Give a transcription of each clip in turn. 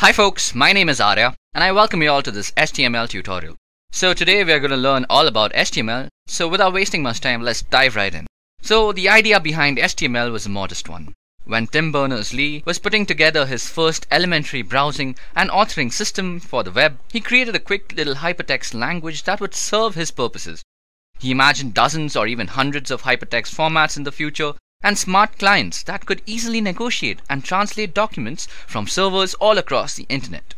Hi folks, my name is Arya and I welcome you all to this HTML tutorial. So today we are going to learn all about HTML, so without wasting much time let's dive right in. So the idea behind HTML was a modest one. When Tim Berners-Lee was putting together his first elementary browsing and authoring system for the web, he created a quick little hypertext language that would serve his purposes. He imagined dozens or even hundreds of hypertext formats in the future and smart clients that could easily negotiate and translate documents from servers all across the internet.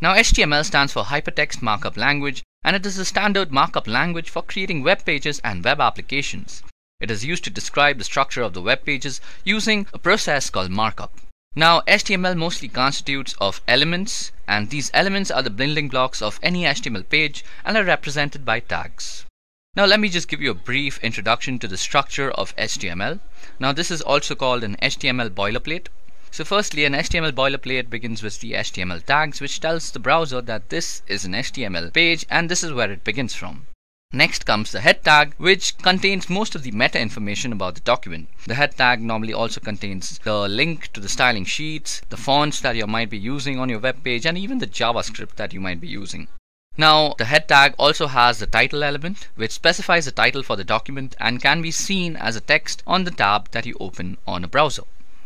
Now HTML stands for Hypertext Markup Language and it is the standard markup language for creating web pages and web applications. It is used to describe the structure of the web pages using a process called markup. Now HTML mostly constitutes of elements and these elements are the building blocks of any HTML page and are represented by tags. Now let me just give you a brief introduction to the structure of HTML. Now this is also called an HTML boilerplate. So firstly an HTML boilerplate begins with the HTML tags which tells the browser that this is an HTML page and this is where it begins from. Next comes the head tag which contains most of the meta information about the document. The head tag normally also contains the link to the styling sheets, the fonts that you might be using on your web page and even the JavaScript that you might be using. Now the head tag also has the title element which specifies the title for the document and can be seen as a text on the tab that you open on a browser.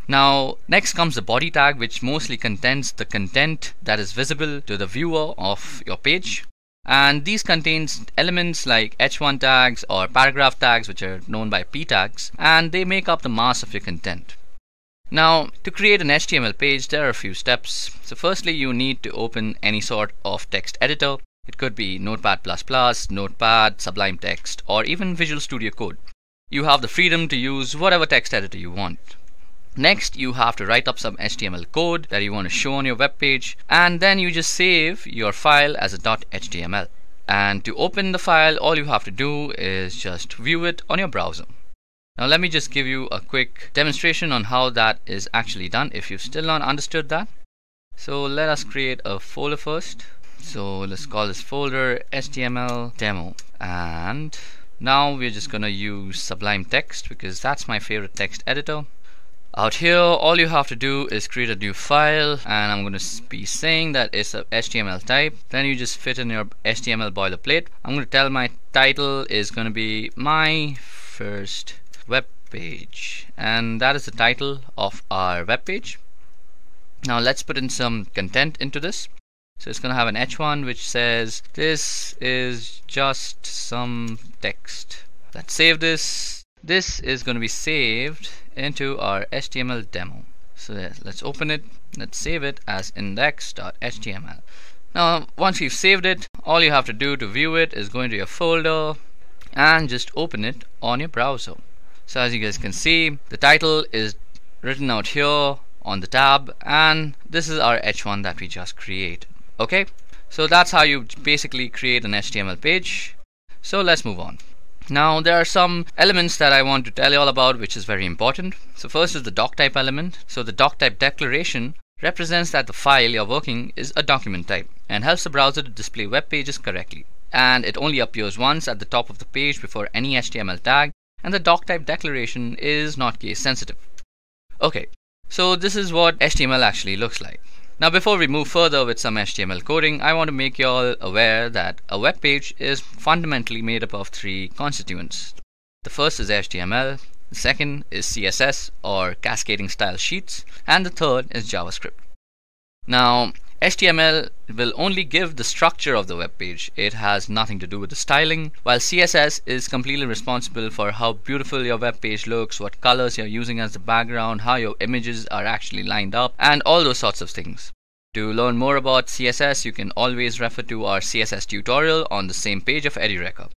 Now next comes the body tag which mostly contains the content that is visible to the viewer of your page and these contains elements like h1 tags or paragraph tags which are known by p tags and they make up the mass of your content. Now to create an HTML page there are a few steps. So firstly you need to open any sort of text editor it could be Notepad++, Notepad, Sublime Text, or even Visual Studio Code. You have the freedom to use whatever text editor you want. Next, you have to write up some HTML code that you want to show on your web page, and then you just save your file as a .html. And to open the file, all you have to do is just view it on your browser. Now let me just give you a quick demonstration on how that is actually done if you've still not understood that. So let us create a folder first so let's call this folder html demo. And now we're just gonna use sublime text because that's my favorite text editor. Out here all you have to do is create a new file and I'm going to be saying that it's a HTML type. Then you just fit in your HTML boilerplate. I'm going to tell my title is going to be my first web page. And that is the title of our web page. Now let's put in some content into this so it's going to have an h1 which says this is just some text. Let's save this. This is going to be saved into our HTML demo. So let's open it. Let's save it as index.html. Now once you've saved it, all you have to do to view it is go into your folder and just open it on your browser. So as you guys can see, the title is written out here on the tab and this is our h1 that we just created okay? So that's how you basically create an HTML page. So let's move on. Now there are some elements that I want to tell you all about which is very important. So first is the doc type element. So the doc type declaration represents that the file you're working is a document type and helps the browser to display web pages correctly. And it only appears once at the top of the page before any HTML tag. And the doc type declaration is not case sensitive. Okay. So this is what HTML actually looks like now before we move further with some HTML coding, I want to make you all aware that a web page is fundamentally made up of three constituents. The first is HTML, the second is CSS or cascading style sheets, and the third is JavaScript. Now HTML will only give the structure of the web page. It has nothing to do with the styling, while CSS is completely responsible for how beautiful your web page looks, what colors you're using as the background, how your images are actually lined up, and all those sorts of things. To learn more about CSS, you can always refer to our CSS tutorial on the same page of Edureka.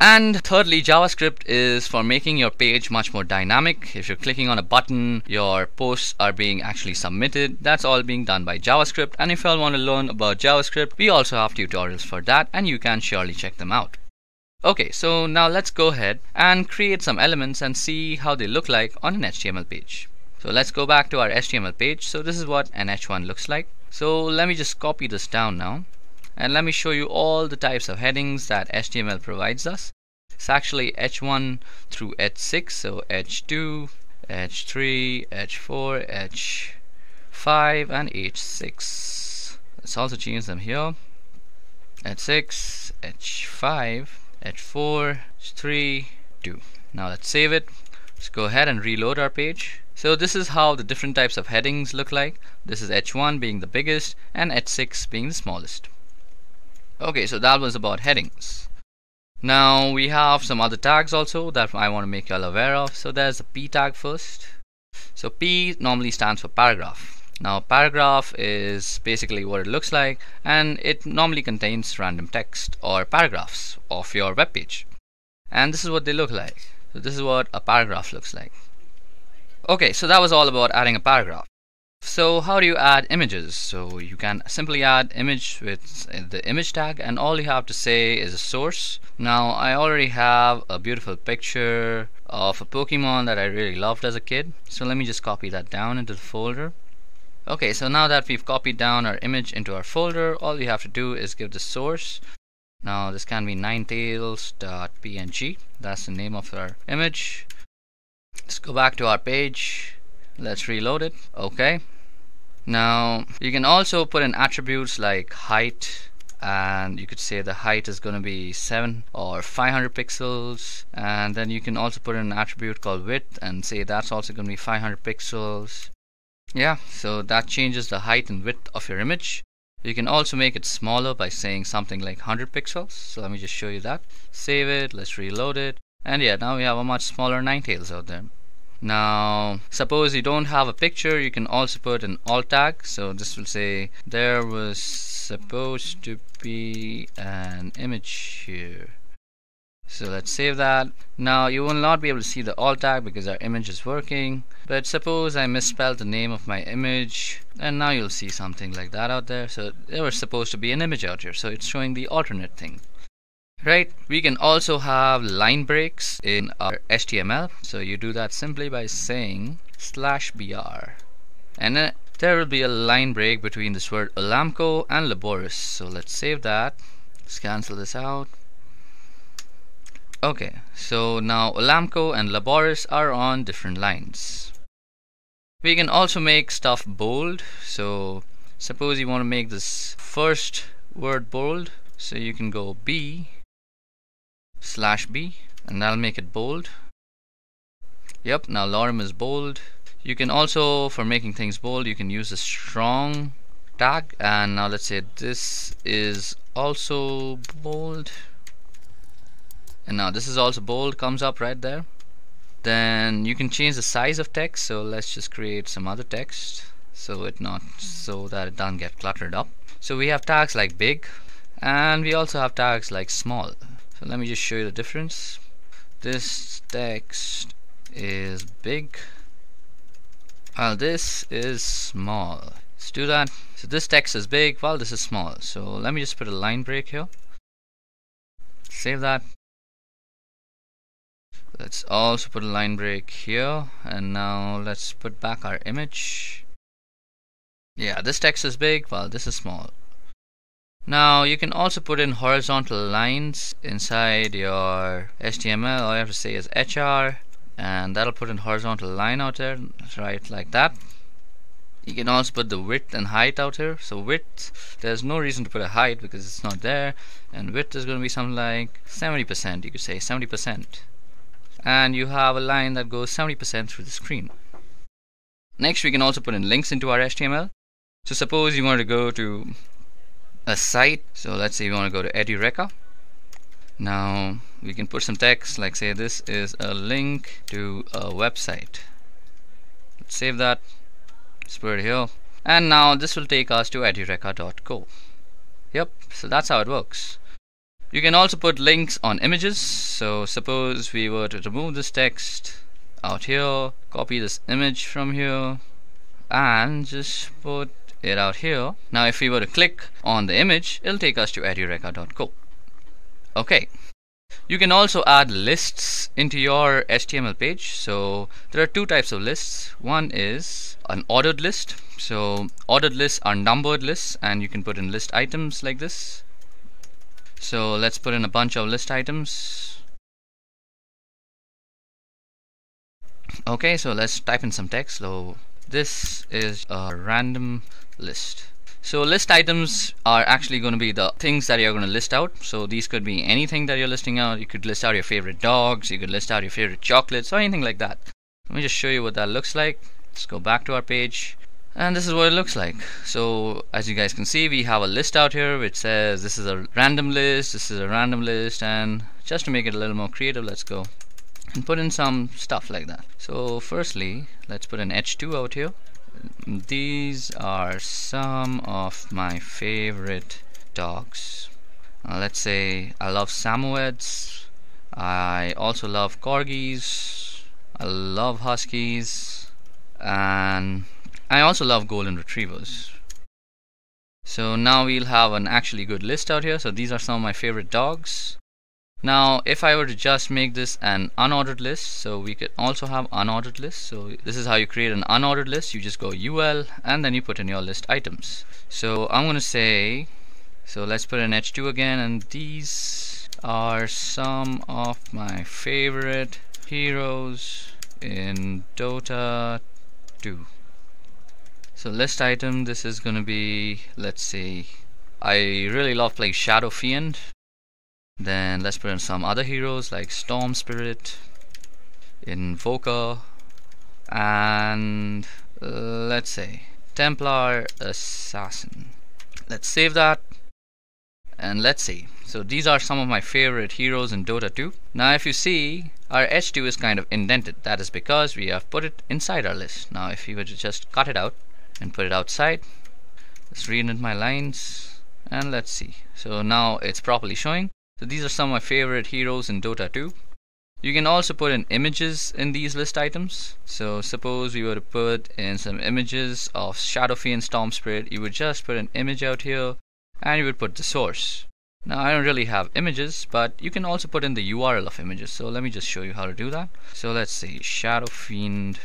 And thirdly, JavaScript is for making your page much more dynamic. If you're clicking on a button, your posts are being actually submitted. That's all being done by JavaScript. And if you all want to learn about JavaScript, we also have tutorials for that and you can surely check them out. Okay, so now let's go ahead and create some elements and see how they look like on an HTML page. So let's go back to our HTML page. So this is what an H1 looks like. So let me just copy this down now and let me show you all the types of headings that HTML provides us. It's actually H1 through H6, so H2, H3, H4, H5 and H6. let's also change them here. H6 h5 h4 h3 2 now let's save it. Let's go ahead and reload our page. So this is how the different types of headings look like. This is h1 being the biggest and h6 being the smallest okay so that was about headings now we have some other tags also that I want to make you all aware of so there's a p tag first so p normally stands for paragraph now paragraph is basically what it looks like and it normally contains random text or paragraphs of your web page. And this is what they look like. So this is what a paragraph looks like. Okay, so that was all about adding a paragraph. So how do you add images? So you can simply add image with the image tag and all you have to say is a source. Now I already have a beautiful picture of a Pokemon that I really loved as a kid. So let me just copy that down into the folder Okay, so now that we've copied down our image into our folder, all we have to do is give the source. Now this can be ninetales.png. That's the name of our image. Let's go back to our page. Let's reload it. Okay. Now you can also put in attributes like height and you could say the height is going to be 7 or 500 pixels. And then you can also put in an attribute called width and say that's also going to be 500 pixels. Yeah so that changes the height and width of your image. You can also make it smaller by saying something like 100 pixels. So let me just show you that. Save it. Let's reload it. And yeah now we have a much smaller Ninetales out there now suppose you don't have a picture you can also put an alt tag so this will say there was supposed to be an image here so let's save that. Now you will not be able to see the alt tag because our image is working. But suppose I misspelled the name of my image and now you'll see something like that out there. So there was supposed to be an image out here. So it's showing the alternate thing. Right, we can also have line breaks in our HTML. So you do that simply by saying slash br. And then there will be a line break between this word Ullamco and Laboris. So let's save that. Let's cancel this out. Okay, so now Ullamco and Laboris are on different lines. We can also make stuff bold. So suppose you want to make this first word bold. So you can go B slash B and that'll make it bold. Yep, now lorem is bold. You can also, for making things bold, you can use a strong tag. And now let's say this is also bold and now this is also bold comes up right there then you can change the size of text so let's just create some other text so it not so that it doesn't get cluttered up so we have tags like big and we also have tags like small so let me just show you the difference. This text is big while this is small. Let's do that. So this text is big while this is small. So let me just put a line break here. Save that. Let's also put a line break here. And now let's put back our image. Yeah this text is big while this is small now you can also put in horizontal lines inside your HTML all you have to say is HR and that'll put in horizontal line out there right like that. You can also put the width and height out here. So width there's no reason to put a height because it's not there. And width is going to be something like 70% you could say 70% and you have a line that goes 70% through the screen. Next we can also put in links into our HTML. So suppose you want to go to a site, so let's say you want to go to Edureka. Now we can put some text like say this is a link to a website. Let's save that, let's put it here. And now this will take us to edureka.co. Yep, so that's how it works. You can also put links on images. So suppose we were to remove this text out here, copy this image from here and just put it out here. Now if we were to click on the image, it'll take us to edureka.co. Okay. You can also add lists into your HTML page. So there are two types of lists. One is an ordered list. So ordered lists are numbered lists and you can put in list items like this so let's put in a bunch of list items. Okay, so let's type in some text. So this is a random list. So list items are actually going to be the things that you're going to list out. So these could be anything that you're listing out. You could list out your favorite dogs, you could list out your favorite chocolates or anything like that. Let me just show you what that looks like. Let's go back to our page and this is what it looks like so as you guys can see we have a list out here which says this is a random list this is a random list and just to make it a little more creative let's go and put in some stuff like that. So firstly let's put an h2 out here. These are some of my favorite dogs. Uh, let's say I love Samoyeds. I also love Corgis. I love Huskies. And I also love golden retrievers. So now we'll have an actually good list out here. So these are some of my favorite dogs now if I were to just make this an unordered list so we could also have unordered lists. So this is how you create an unordered list. You just go ul and then you put in your list items. So I'm gonna say so let's put in h2 again and these are some of my favorite heroes in Dota 2 so list item this is gonna be let's see I really love playing Shadow Fiend then let's put in some other heroes like Storm Spirit Invoker and uh, let's say Templar Assassin. Let's save that and let's see. So these are some of my favorite heroes in Dota 2 now if you see our H2 is kind of indented. That is because we have put it inside our list. Now if you were to just cut it out and put it outside let's reindent my lines and let's see. So now it's properly showing so these are some of my favorite heroes in Dota 2 you can also put in images in these list items. So suppose we were to put in some images of Shadow Fiend Storm Spirit. You would just put an image out here and you would put the source. Now I don't really have images but you can also put in the URL of images. So let me just show you how to do that. So let's see Shadow Fiend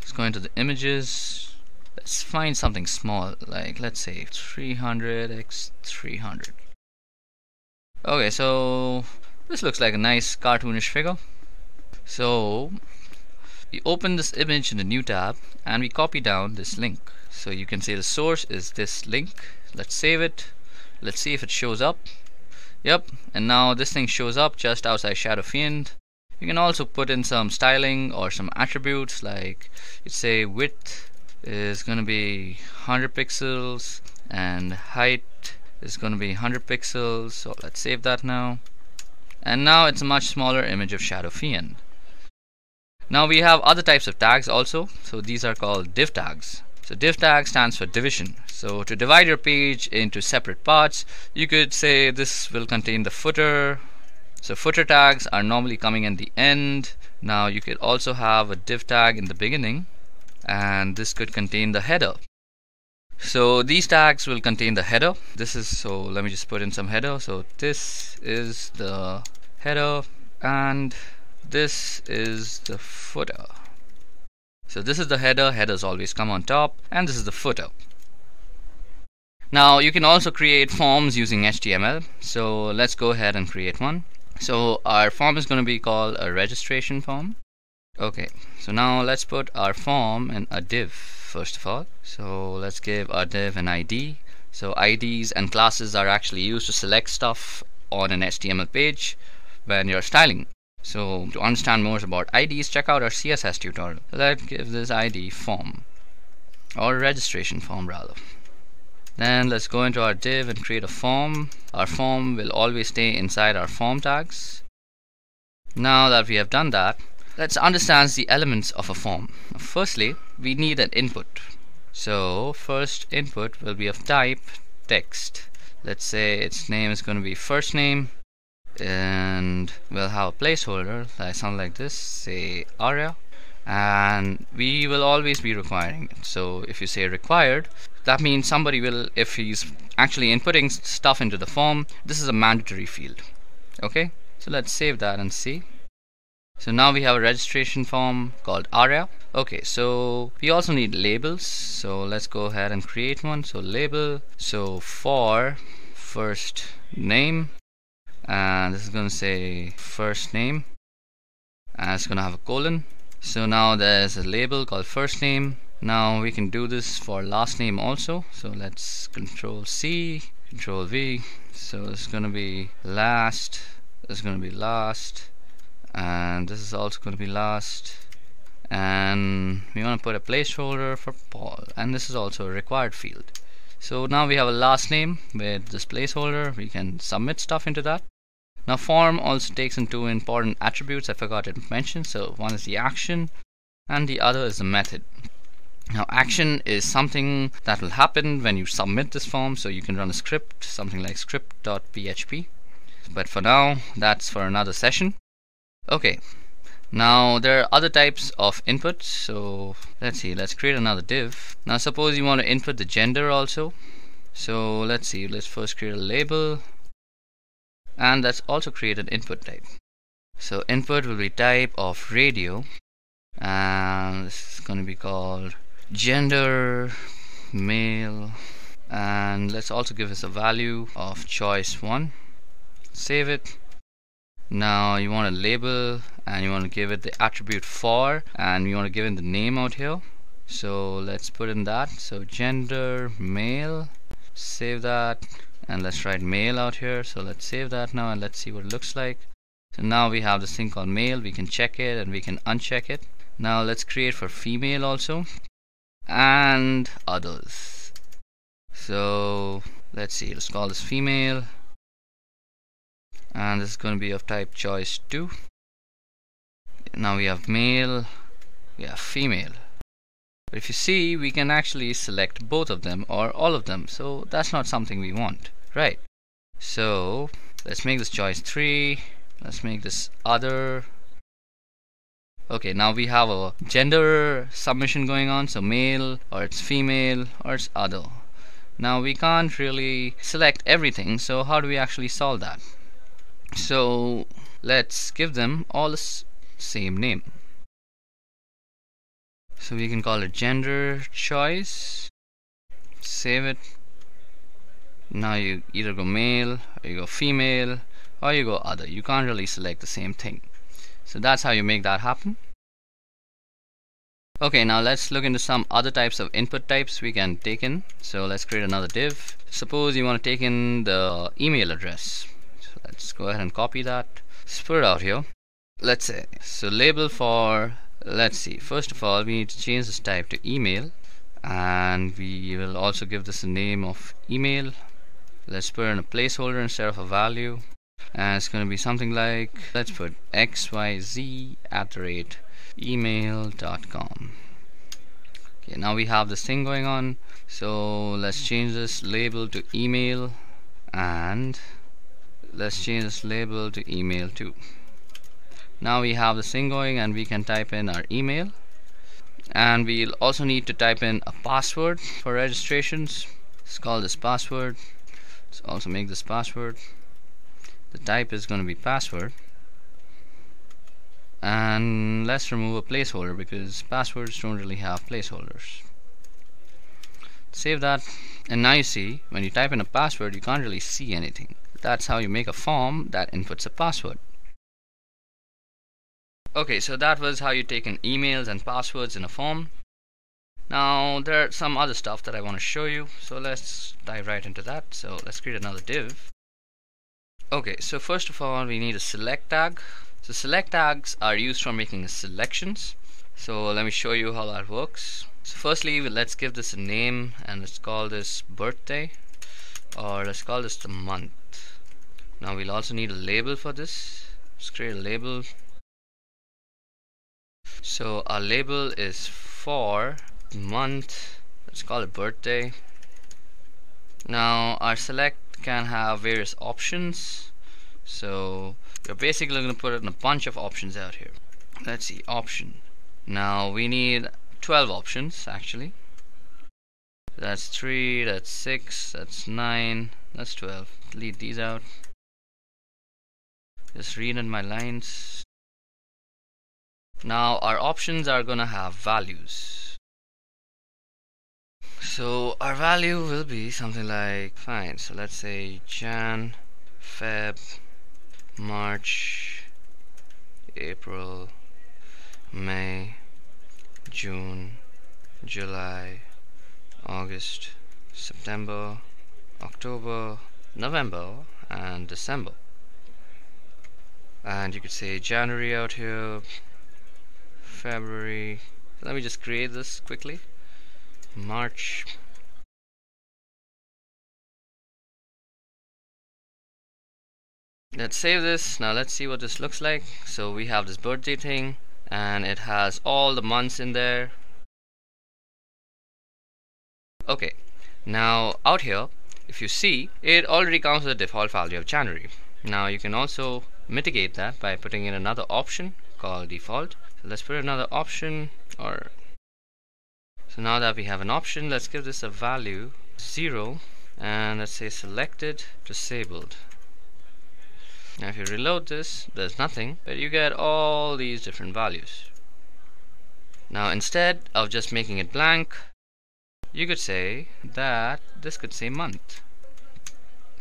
let's go into the images let's find something small like let's say 300 x 300 okay so this looks like a nice cartoonish figure. So we open this image in the new tab and we copy down this link. So you can see the source is this link. Let's save it. Let's see if it shows up. Yep and now this thing shows up just outside Shadow Fiend. You can also put in some styling or some attributes like you say width is going to be 100 pixels and height is going to be 100 pixels so let's save that now. And now it's a much smaller image of Shadow Fiend. Now we have other types of tags also so these are called div tags. So div tag stands for division. So to divide your page into separate parts you could say this will contain the footer. So footer tags are normally coming in the end. Now you could also have a div tag in the beginning and this could contain the header. So these tags will contain the header. This is so let me just put in some header. So this is the header and this is the footer. So this is the header, headers always come on top and this is the footer. Now you can also create forms using HTML. So let's go ahead and create one. So our form is going to be called a registration form. Okay, so now let's put our form in a div first of all. So let's give our div an ID. So IDs and classes are actually used to select stuff on an HTML page when you're styling. So to understand more about IDs, check out our CSS tutorial. Let's give this ID form or registration form rather. Then let's go into our div and create a form. Our form will always stay inside our form tags. Now that we have done that, let's understand the elements of a form. Firstly, we need an input. So first input will be of type text. Let's say its name is going to be first name and we'll have a placeholder that sound like this, say aria and we will always be requiring it. So if you say required, that means somebody will if he's actually inputting stuff into the form this is a mandatory field okay so let's save that and see so now we have a registration form called aria. Okay so we also need labels. So let's go ahead and create one. So label. So for first name. And this is going to say first name. And it's going to have a colon. So now there's a label called first name. Now we can do this for last name also. So let's control C control V. So it's gonna be last. It's gonna be last and this is also gonna be last. And we want to put a placeholder for Paul. And this is also a required field. So now we have a last name with this placeholder. We can submit stuff into that. Now form also takes in two important attributes I forgot to mention. So one is the action and the other is the method. Now action is something that will happen when you submit this form. So you can run a script something like script.php but for now that's for another session okay. Now there are other types of inputs so let's see let's create another div. Now suppose you want to input the gender also. So let's see let's first create a label. And let's also create an input type. So input will be type of radio. And this is going to be called gender male. And let's also give us a value of choice 1 save it now you want to label and you want to give it the attribute for and you want to give it the name out here. So let's put in that. So gender male save that and let's write male out here. So let's save that now and let's see what it looks like. So now we have this thing called male. We can check it and we can uncheck it. Now let's create for female also and others. So let's see. Let's call this female and this is going to be of type choice 2 now we have male we have female. But if you see we can actually select both of them or all of them. So that's not something we want right? So let's make this choice 3 let's make this other. Okay now we have a gender submission going on. So male or it's female or it's other now we can't really select everything. So how do we actually solve that so let's give them all the same name so we can call it gender choice save it now you either go male or you go female or you go other you can't really select the same thing so that's how you make that happen. Okay, now let's look into some other types of input types we can take in. So let's create another div. Suppose you want to take in the email address. Let's go ahead and copy that. Let's put it out here. Let's say, so label for, let's see, first of all, we need to change this type to email. And we will also give this a name of email. Let's put in a placeholder instead of a value and it's going to be something like let's put xyz at the rate email.com okay now we have this thing going on so let's change this label to email and let's change this label to email too. Now we have this thing going and we can type in our email. And we'll also need to type in a password for registrations. Let's call this password. Let's also make this password. The type is going to be password. And let's remove a placeholder because passwords don't really have placeholders. Save that. And now you see when you type in a password you can't really see anything that's how you make a form that inputs a password okay so that was how you take in emails and passwords in a form now there are some other stuff that I want to show you so let's dive right into that so let's create another div Okay, so first of all we need a select tag. So select tags are used for making selections. So let me show you how that works. So firstly let's give this a name and let's call this birthday or let's call this the month. Now we'll also need a label for this. Let's create a label. So our label is for month. Let's call it birthday. Now our select can have various options so you're basically going to put in a bunch of options out here let's see option now we need 12 options actually that's 3 that's 6 that's 9 that's 12 delete these out. Just read in my lines. Now our options are gonna have values. So our value will be something like fine so let's say Jan Feb March April May June July, August, September, October, November, and December. And you could say January out here, February. Let me just create this quickly. March. Let's save this. Now let's see what this looks like. So we have this birthday thing and it has all the months in there. Okay, now out here, if you see, it already comes with a default value of January. Now you can also mitigate that by putting in another option called default. So let's put another option or so now that we have an option, let's give this a value 0 and let's say selected disabled. Now if you reload this, there's nothing, but you get all these different values. Now instead of just making it blank, you could say that this could say month.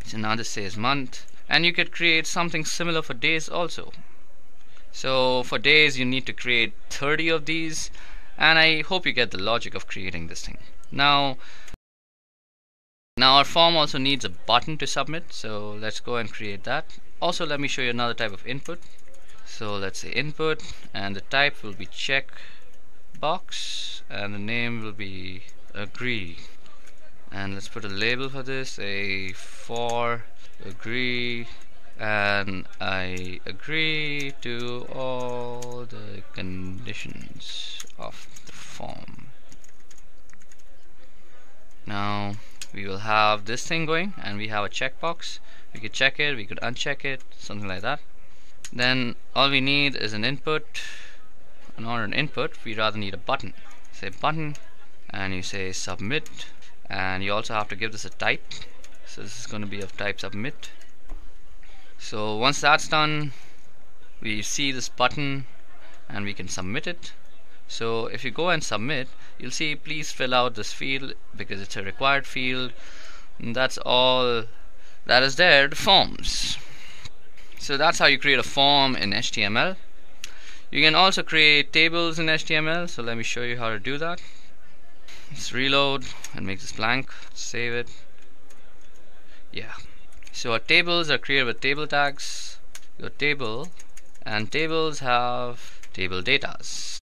So now this says month and you could create something similar for days also. So for days you need to create 30 of these and I hope you get the logic of creating this thing. Now now our form also needs a button to submit so let's go and create that. Also let me show you another type of input. So let's say input and the type will be check box and the name will be agree. And let's put a label for this a for agree and I agree to all the conditions of the form. Now we will have this thing going and we have a checkbox. We could check it we could uncheck it something like that. Then all we need is an input. And not an input we rather need a button. Say button and you say submit. And you also have to give this a type. So this is going to be of type submit. So once that's done we see this button and we can submit it. So if you go and submit you'll see please fill out this field because it's a required field. And that's all that is there the forms. So that's how you create a form in HTML you can also create tables in HTML so let me show you how to do that let's reload and make this blank. Save it. Yeah. So our tables are created with table tags. Your table and tables have table datas.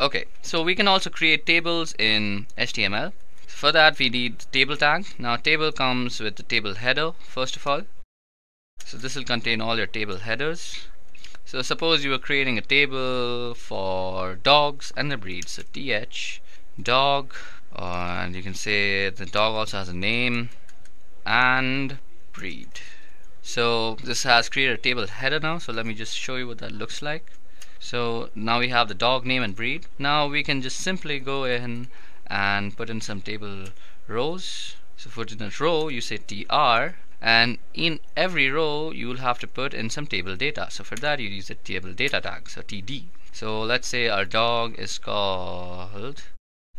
Okay. So we can also create tables in HTML for that we need table tag. Now table comes with the table header first of all. So this will contain all your table headers. So suppose you were creating a table for dogs and the breeds so th dog uh, and you can say the dog also has a name and breed. So this has created a table header now so let me just show you what that looks like. So now we have the dog name and breed. Now we can just simply go in and put in some table rows. So for the row you say tr and in every row you will have to put in some table data. So for that you use the table data tag so td so let's say our dog is called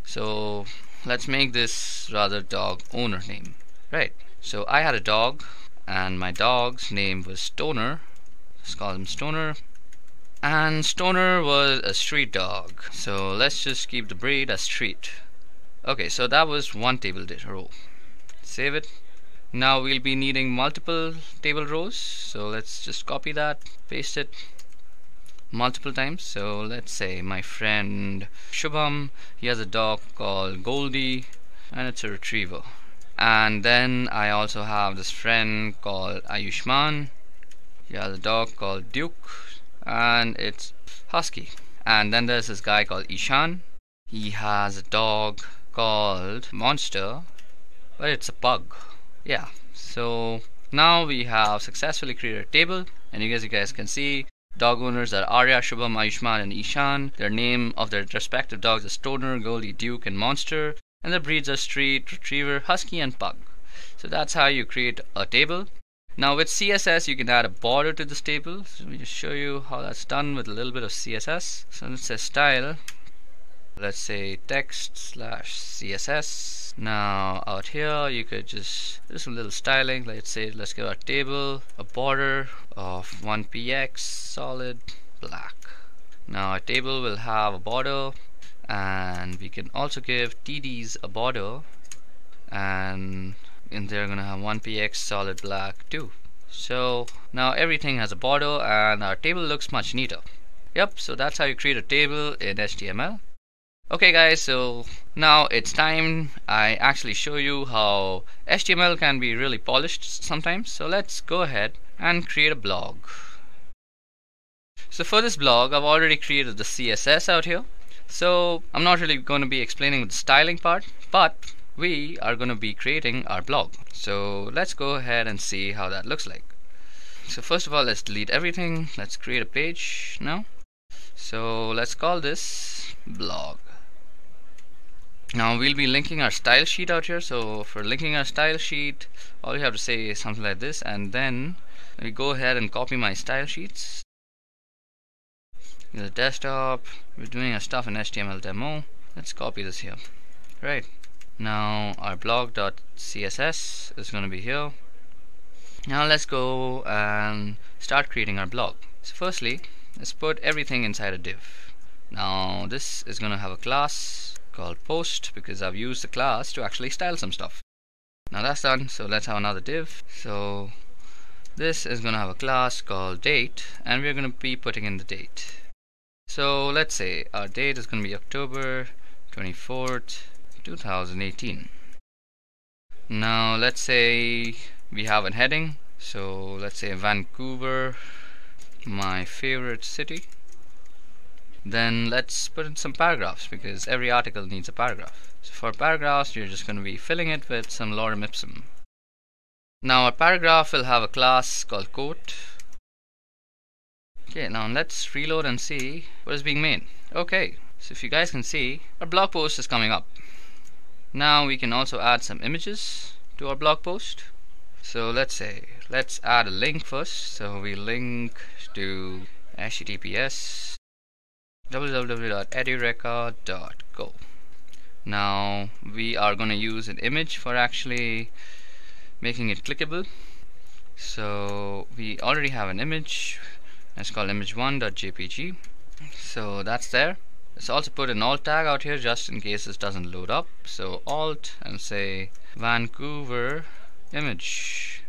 so let's make this rather dog owner name. Right. So I had a dog and my dog's name was Stoner. Let's call him Stoner. And Stoner was a street dog. So let's just keep the breed as street. Okay so that was one table row. Save it. Now we'll be needing multiple table rows. So let's just copy that paste it multiple times. So let's say my friend Shubham he has a dog called Goldie and it's a retriever and then I also have this friend called Ayushman. He has a dog called Duke and it's husky. And then there's this guy called Ishan. He has a dog called Monster but it's a pug yeah so now we have successfully created a table and you guys you guys can see Dog owners are Arya, Shubham, Ayushman, and Ishan. Their name of their respective dogs is Stoner, Goldie, Duke, and Monster. And their breeds are Street, Retriever, Husky, and Pug. So that's how you create a table. Now with CSS you can add a border to this table. So let me just show you how that's done with a little bit of CSS. So let's say style. Let's say text slash CSS now out here you could just do some little styling. Let's say let's give our table a border of 1px solid black. Now our table will have a border and we can also give TDs a border and in there gonna have 1px solid black too. So now everything has a border and our table looks much neater. Yep so that's how you create a table in HTML okay guys so now it's time I actually show you how HTML can be really polished sometimes. So let's go ahead and create a blog. So for this blog I've already created the CSS out here. So I'm not really going to be explaining the styling part but we are going to be creating our blog. So let's go ahead and see how that looks like. So first of all let's delete everything. Let's create a page now. So let's call this blog now we'll be linking our style sheet out here. So for linking our style sheet all you have to say is something like this. And then we go ahead and copy my style sheets. The desktop. We're doing our stuff in HTML demo. Let's copy this here. Right. Now our blog.css is going to be here. Now let's go and start creating our blog. So firstly let's put everything inside a div. Now this is going to have a class called post because I've used the class to actually style some stuff. Now that's done so let's have another div. So this is going to have a class called date and we're going to be putting in the date. So let's say our date is going to be October 24th 2018 now let's say we have a heading. So let's say Vancouver my favorite city then let's put in some paragraphs because every article needs a paragraph. So for paragraphs you're just going to be filling it with some lorem ipsum. Now a paragraph will have a class called quote. Okay now let's reload and see what is being made. Okay so if you guys can see our blog post is coming up. Now we can also add some images to our blog post. So let's say, let's add a link first. So we link to https www.edureka.co. Now we are going to use an image for actually making it clickable. So we already have an image. It's called image1.jpg. So that's there. Let's also put an alt tag out here just in case this doesn't load up. So alt and say Vancouver image.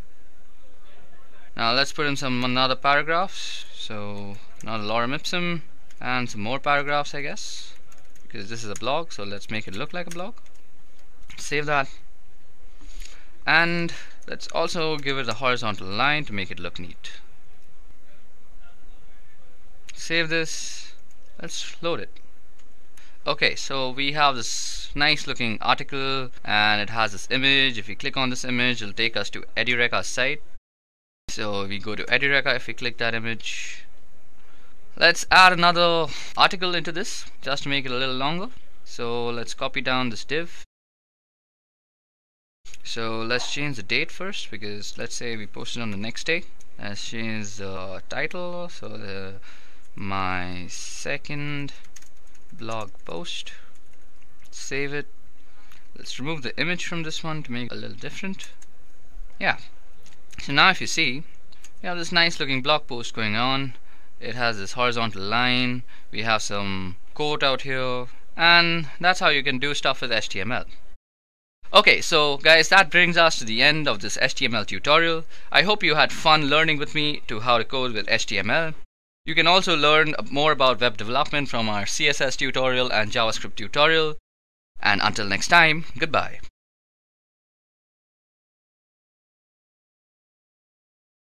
Now let's put in some another paragraphs. So another lorem ipsum and some more paragraphs I guess because this is a blog so let's make it look like a blog. Save that and let's also give it a horizontal line to make it look neat. Save this. Let's load it. Okay, so we have this nice looking article and it has this image. If you click on this image, it'll take us to Edureka site. So we go to Edureka if we click that image. Let's add another article into this just to make it a little longer. So let's copy down this div. So let's change the date first because let's say we posted on the next day. Let's change the title. So the my second blog post save it let's remove the image from this one to make it a little different yeah so now if you see we have this nice looking blog post going on it has this horizontal line we have some quote out here and that's how you can do stuff with HTML Okay, so guys, that brings us to the end of this HTML tutorial. I hope you had fun learning with me to how to code with HTML. You can also learn more about web development from our CSS tutorial and JavaScript tutorial. And until next time, goodbye.